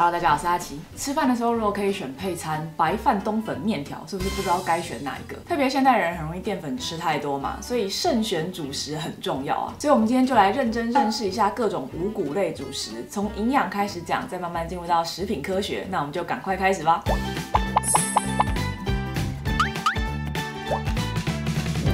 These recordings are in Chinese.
Hello，大家好，我是阿奇。吃饭的时候如果可以选配餐，白饭、冬粉、面条，是不是不知道该选哪一个？特别现代人很容易淀粉吃太多嘛，所以慎选主食很重要啊。所以我们今天就来认真认识一下各种五谷类主食，从营养开始讲，再慢慢进入到食品科学。那我们就赶快开始吧。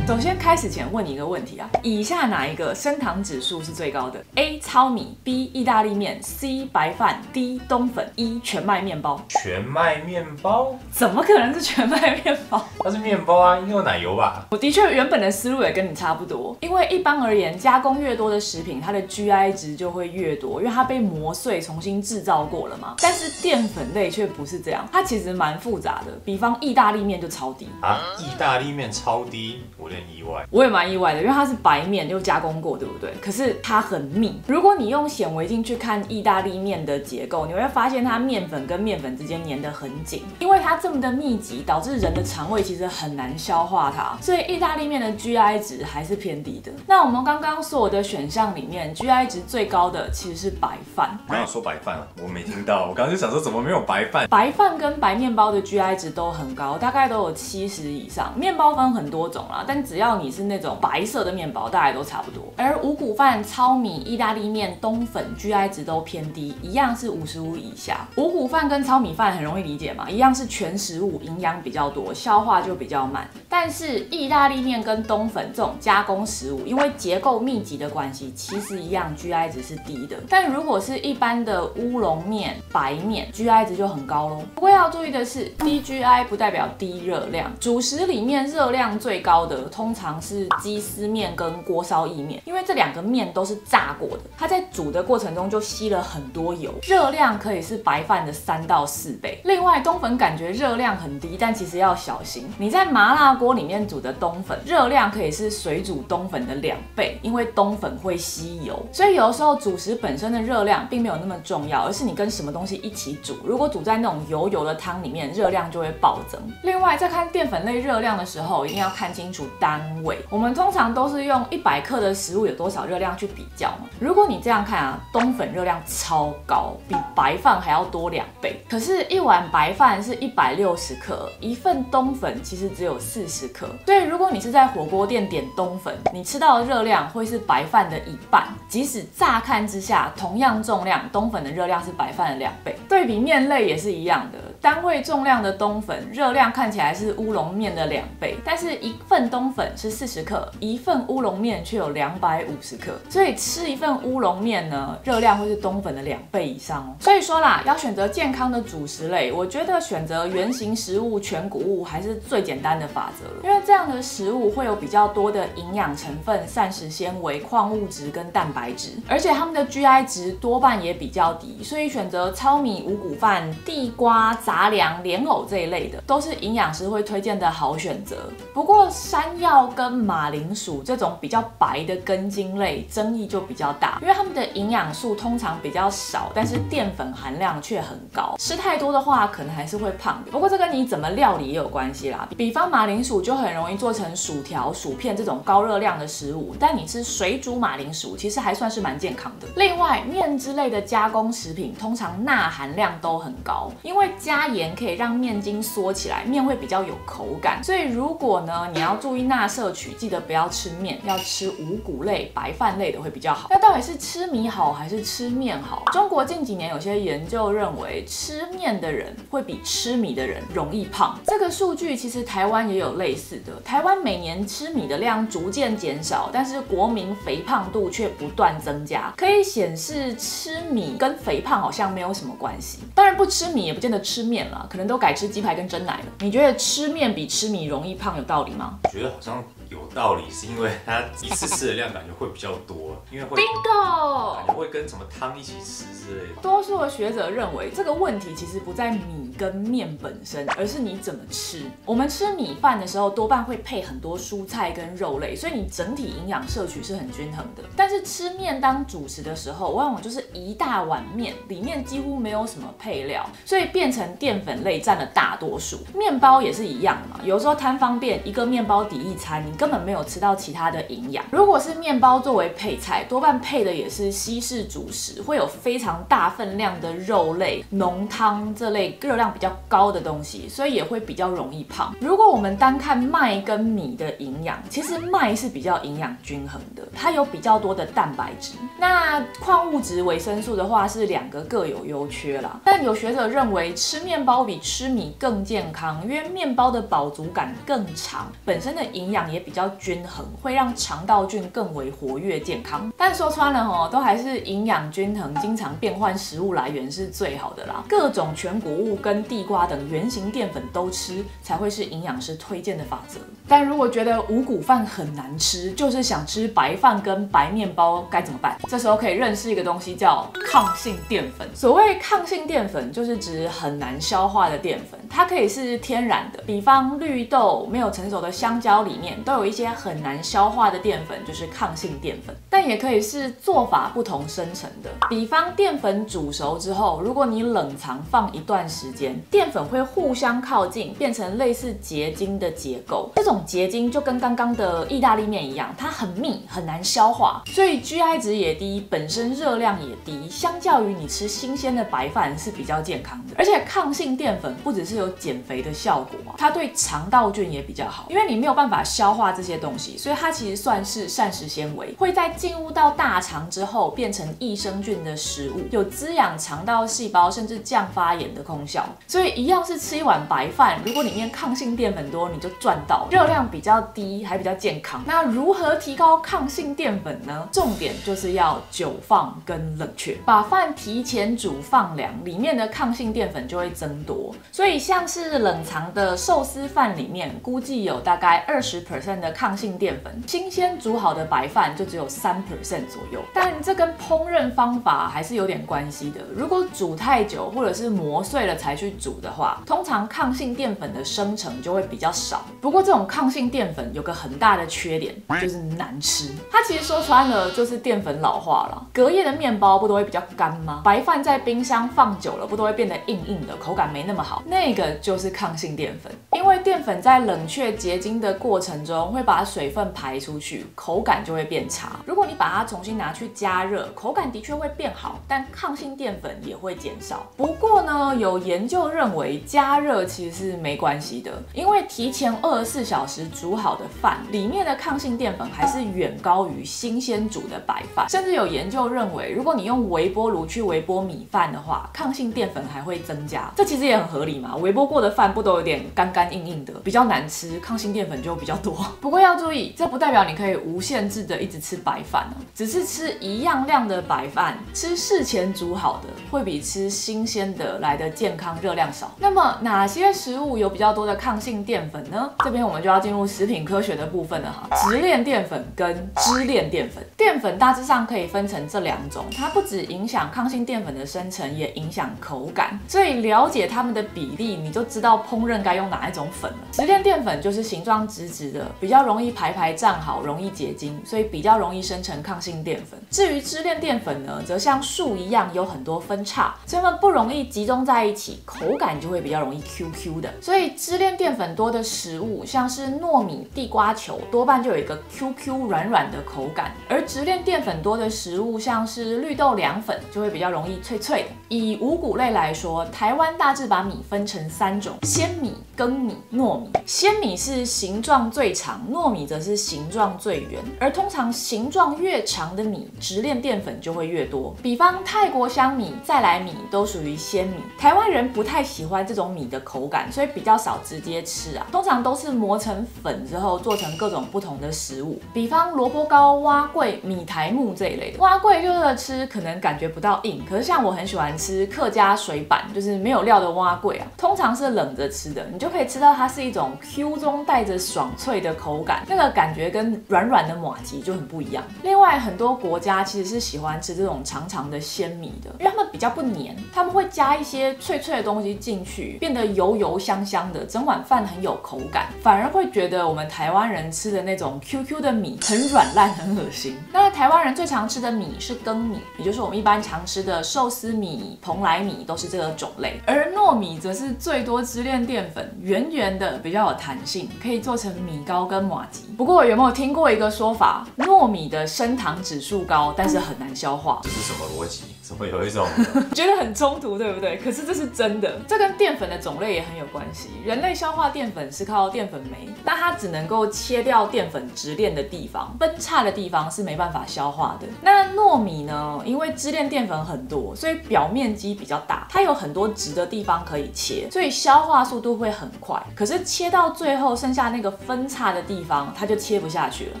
首先开始前问你一个问题啊，以下哪一个升糖指数是最高的？A. 糙米 B. 意大利面 C. 白饭 D. 冬粉 E. 全麦面包。全麦面包？怎么可能是全麦面包？它是面包啊，应该有奶油吧？我的确原本的思路也跟你差不多，因为一般而言，加工越多的食品，它的 GI 值就会越多，因为它被磨碎重新制造过了嘛。但是淀粉类却不是这样，它其实蛮复杂的。比方意大利面就超低啊，意大利面超低，我有点意外。我也蛮意外的，因为它是白面又加工过，对不对？可是它很密。如果你用显微镜去看意大利面的结构，你会发现它面粉跟面粉之间粘得很紧，因为它这么的密集，导致人的肠胃其实很难消化它，所以意大利面的 GI 值还是偏低的。那我们刚刚所有的选项里面，GI 值最高的其实是白饭。刚有说白饭啊？我没听到。我刚刚就想说，怎么没有白饭？白饭跟白面包的 GI 值都很高，大概都有七十以上。面包分很多种啦，但只要你是那种白色的面包，大概都差不多。而五谷饭、糙米、意大利面、冬粉 GI 值都偏低，一样是五十五以下。五谷饭跟糙米饭很容易理解嘛，一样是全食物，营养比较多，消化就比较慢。但是意大利面跟冬粉这种加工食物，因为结构密集的关系，其实一样 GI 值是低的。但如果是一般的乌龙面、白面，GI 值就很高喽。不过要注意的是，低 GI 不代表低热量。主食里面热量最高的通常是鸡丝面跟锅烧意面，因为这两个面都是炸过的，它在煮的过程中就吸了很多油，热量可以是白饭的三到四倍。另外，冬粉感觉热量很低，但其实要小心，你在麻辣锅里面煮的冬粉，热量可以是水煮冬粉的两倍，因为冬粉会吸油，所以有的时候主食本身的热量并没有那么重要，而是你跟什么东西一起煮。如果煮在那种油油的汤里面，热量就会暴增。另外，在看淀粉类热量的时候，一定要看清楚单位。我们通常都是用一百克的食物有多少热量去比较嘛。如果你这样看啊，冬粉热量超高，比白饭还要多两倍。可是，一碗白饭是一百六十克，一份冬粉其实只有四十克。所以，如果你是在火锅店点冬粉，你吃到的热量会是白饭的一半。即使乍看之下同样重量，冬粉的热量是白饭的两倍。对比面类也是一样的。单位重量的冬粉热量看起来是乌龙面的两倍，但是一份冬粉是四十克，一份乌龙面却有两百五十克，所以吃一份乌龙面呢，热量会是冬粉的两倍以上哦。所以说啦，要选择健康的主食类，我觉得选择原形食物、全谷物还是最简单的法则了，因为这样的食物会有比较多的营养成分、膳食纤维、矿物质跟蛋白质，而且它们的 GI 值多半也比较低，所以选择糙米、五谷饭、地瓜、杂杂粮、莲藕这一类的，都是营养师会推荐的好选择。不过山药跟马铃薯这种比较白的根茎类，争议就比较大，因为它们的营养素通常比较少，但是淀粉含量却很高，吃太多的话可能还是会胖的。不过这跟你怎么料理也有关系啦。比方马铃薯就很容易做成薯条、薯片这种高热量的食物，但你吃水煮马铃薯其实还算是蛮健康的。另外面之类的加工食品通常钠含量都很高，因为加盐可以让面筋缩起来，面会比较有口感。所以如果呢你要注意钠摄取，记得不要吃面，要吃五谷类、白饭类的会比较好。那到底是吃米好还是吃面好？中国近几年有些研究认为，吃面的人会比吃米的人容易胖。这个数据其实台湾也有类似的，台湾每年吃米的量逐渐减少，但是国民肥胖度却不断增加，可以显示吃米跟肥胖好像没有什么关系。当然不吃米也不见得吃面了，可能都改吃鸡排跟蒸奶了。你觉得吃面比吃米容易胖有道理吗？觉得好像有道理，是因为它一次吃的量感觉会比较多，因为会 Bingo！感觉会跟什么汤一起吃之类的。多数的学者认为，这个问题其实不在米跟面本身，而是你怎么吃。我们吃米饭的时候，多半会配很多蔬菜跟肉类，所以你整体营养摄取是很均衡的。但是吃面当主食的时候，往往就是一大碗面，里面几乎没有什么配料，所以变成淀粉类占了大多数。面包也是一样嘛，有时候贪方便，一个面包抵一餐，你根本没有吃到其他的营养。如果是面包作为配菜，多半配的也是西式主食，会有非常大分量的肉类、浓汤这类热量比较高的东西，所以也会比较容易胖。如果我们单看麦跟米的营养，其实麦是比较营养均衡的，它有比较多的蛋白质。那矿物质、维生素的话是两个各有优缺啦。但有学者认为吃面包比吃米更健康，因为面包的饱足感更长，本身的营养也比比较均衡，会让肠道菌更为活跃健康。但说穿了吼，都还是营养均衡、经常变换食物来源是最好的啦。各种全谷物跟地瓜等原型淀粉都吃，才会是营养师推荐的法则。但如果觉得五谷饭很难吃，就是想吃白饭跟白面包，该怎么办？这时候可以认识一个东西，叫抗性淀粉。所谓抗性淀粉，就是指很难消化的淀粉，它可以是天然的，比方绿豆、没有成熟的香蕉里面都有有一些很难消化的淀粉，就是抗性淀粉。但也可以是做法不同生成的，比方淀粉煮熟之后，如果你冷藏放一段时间，淀粉会互相靠近，变成类似结晶的结构。这种结晶就跟刚刚的意大利面一样，它很密，很难消化，所以 GI 值也低，本身热量也低，相较于你吃新鲜的白饭是比较健康的。而且抗性淀粉不只是有减肥的效果，它对肠道菌也比较好，因为你没有办法消化这些东西，所以它其实算是膳食纤维，会在进入到大肠之后变成益生菌的食物，有滋养肠道细胞甚至降发炎的功效。所以一样是吃一碗白饭，如果里面抗性淀粉多，你就赚到，热量比较低，还比较健康。那如何提高抗性淀粉呢？重点就是要久放跟冷却，把饭提前煮放凉，里面的抗性淀粉就会增多。所以像是冷藏的寿司饭里面，估计有大概二十的抗性淀粉，新鲜煮好的白饭就只有三 percent 左右。但这跟烹饪方法还是有点关系的。如果煮太久或者是磨碎了才去煮的话，通常抗性淀粉的生成就会比较少。不过这种抗性淀粉有个很大的缺点，就是难吃。它其实说穿了就是淀粉老化了。隔夜的面包不都会比较干吗？白饭在冰箱放久了不都会变得硬硬的，口感没那么好。那个就是抗性淀粉，因为淀粉在冷却结晶的过程中会把水分排出去，口感就会变差。如果你把它重新拿去加热，口感的确会变好，但抗性淀粉也会减少。不过呢，有研究认为加热其实是没关系的，因为提前二十四小时煮好的饭里面的抗性淀粉还是远高于新鲜煮的白饭。甚至有研究认为，如果你用微波炉去微波米饭的话，抗性淀粉还会增加。这其实也很合理嘛，微波过的饭不都有点干干硬硬的，比较难吃，抗性淀粉就比较多。不过要注意，这不代表你可以无限制的一直吃白饭哦，只是吃一样量的白饭，吃事前煮好的会比吃新鲜的来的健康，热量少。那么哪些食物有比较多的抗性淀粉呢？这边我们就要进入食品科学的部分了哈。直链淀粉跟支链淀粉，淀粉大致上可以分成这两种，它不只影响抗性淀粉的生成，也影响口感。所以了解它们的比例，你就知道烹饪该用哪一种粉了。直链淀粉就是形状直直的，比较容易排排站好，容易结晶，所以比较容易生成抗性淀粉。至于支链淀粉呢，则像树一样有很多分叉，所以它们不容易集中在一起，口感就会比较容易 QQ 的。所以支链淀粉多的食物，像是糯米、地瓜球，多半就有一个 QQ 软软的口感；而直链淀粉多的食物，像是绿豆凉粉，就会比较容易脆脆的。以五谷类来说，台湾大致把米分成三种：鲜米、粳米、糯米。鲜米是形状最长，糯米则是形状最圆。而通常形状越长的米，直链淀粉就会越多。比方泰国香米、再来米都属于鲜米。台湾人不太喜欢这种米的口感，所以比较少直接吃啊，通常都是磨成粉之后做成各种不同的食物。比方萝卜糕、蛙桂、米苔木这一类的。蛙桂热热吃可能感觉不到硬，可是像我很喜欢吃客家水板，就是没有料的蛙桂啊，通常是冷着吃的，你就可以吃到它是一种 Q 中带着爽脆的口感，那个感觉跟软软的马吉就很不一样。另外，很多国家其实是喜欢吃这种长长的鲜米的，因为它们比较不黏，他们会加一些脆脆的东西进去，变得油油香香的，整碗饭很有口感，反而会觉得我们台湾人吃的那种 QQ 的米很软烂、很恶心。那台湾人最常吃的米是粳米，也就是我们一般常吃的寿司米、蓬莱米都是这个种类。而糯米则是最多支链淀粉，圆圆的，比较有弹性，可以做成米糕跟马吉。不过有没有听过一个说法，糯米的升糖指数高，但是很难消化？这是什么逻辑？怎么有一种 觉得很冲突，对不对？可是这是真的，这跟淀粉的种类也很有关系。人类消化淀粉是靠淀粉酶，但它只能够切掉淀粉直链的地方，分叉的地方是没办法消化的。那糯米呢？因为支链淀粉很多，所以表面积比较大，它有很多直的地方可以切，所以消化速度会很快。可是切到最后剩下那个分叉的地方，它就切不下去了。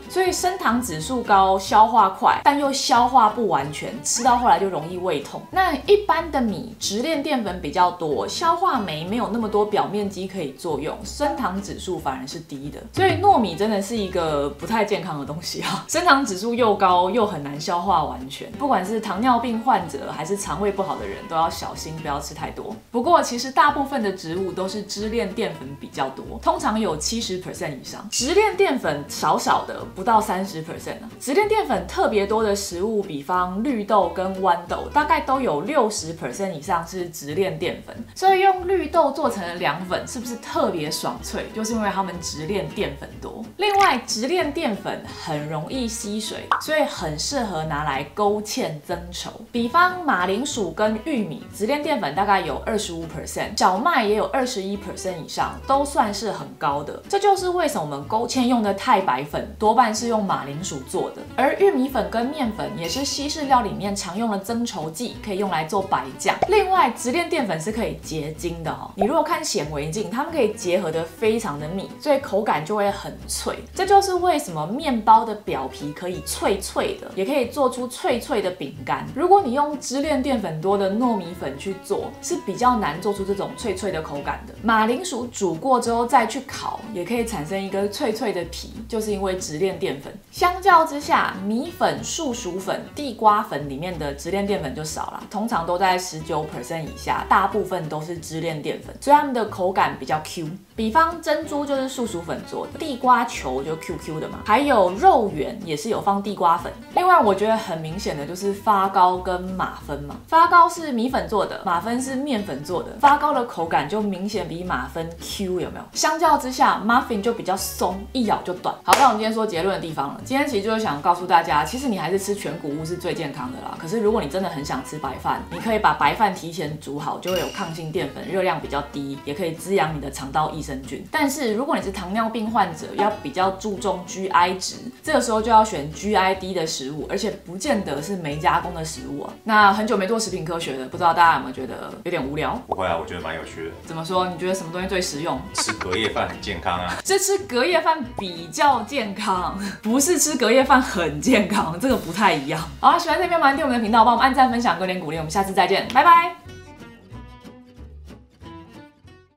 所以升糖指数高，消化快，但又消化不完全，吃到后来就容易。胃痛。那一般的米直链淀粉比较多，消化酶没有那么多表面积可以作用，升糖指数反而是低的。所以糯米真的是一个不太健康的东西啊，升糖指数又高又很难消化完全。不管是糖尿病患者还是肠胃不好的人，都要小心不要吃太多。不过其实大部分的植物都是支链淀粉比较多，通常有七十 percent 以上，直链淀粉少少的不到三十 percent 啊。直链淀粉特别多的食物，比方绿豆跟豌豆。大概都有六十 percent 以上是直链淀粉，所以用绿豆做成的凉粉是不是特别爽脆？就是因为它们直链淀粉多。另外，直链淀粉很容易吸水，所以很适合拿来勾芡增稠。比方马铃薯跟玉米，直链淀粉大概有二十五 percent，小麦也有二十一 percent 以上，都算是很高的。这就是为什么我们勾芡用的太白粉多半是用马铃薯做的，而玉米粉跟面粉也是西式料理里面常用的增稠。稠剂可以用来做白酱，另外直链淀粉是可以结晶的哦。你如果看显微镜，它们可以结合的非常的密，所以口感就会很脆。这就是为什么面包的表皮可以脆脆的，也可以做出脆脆的饼干。如果你用支链淀粉多的糯米粉去做，是比较难做出这种脆脆的口感的。马铃薯煮过之后再去烤，也可以产生一个脆脆的皮，就是因为直链淀粉。相较之下，米粉、树薯粉、地瓜粉里面的直链淀粉就少了，通常都在十九 percent 以下，大部分都是支链淀粉，所以它们的口感比较 Q。比方珍珠就是素薯粉做的，地瓜球就 QQ 的嘛，还有肉圆也是有放地瓜粉。另外我觉得很明显的就是发糕跟马芬嘛，发糕是米粉做的，马芬是面粉做的，发糕的口感就明显比马芬 Q 有没有？相较之下，muffin 就比较松，一咬就断。好，那我们今天说结论的地方了，今天其实就是想告诉大家，其实你还是吃全谷物是最健康的啦。可是如果你真的很想吃白饭，你可以把白饭提前煮好，就会有抗性淀粉，热量比较低，也可以滋养你的肠道益。生生菌，但是如果你是糖尿病患者，要比较注重 GI 值，这个时候就要选 GI 低的食物，而且不见得是没加工的食物啊。那很久没做食品科学了，不知道大家有没有觉得有点无聊？不会啊，我觉得蛮有趣的。怎么说？你觉得什么东西最实用？吃隔夜饭很健康啊。这吃隔夜饭比较健康，不是吃隔夜饭很健康，这个不太一样。好，喜欢这篇蛮订我们的频道，帮我们按赞、分享、留言鼓励，我们下次再见，拜拜。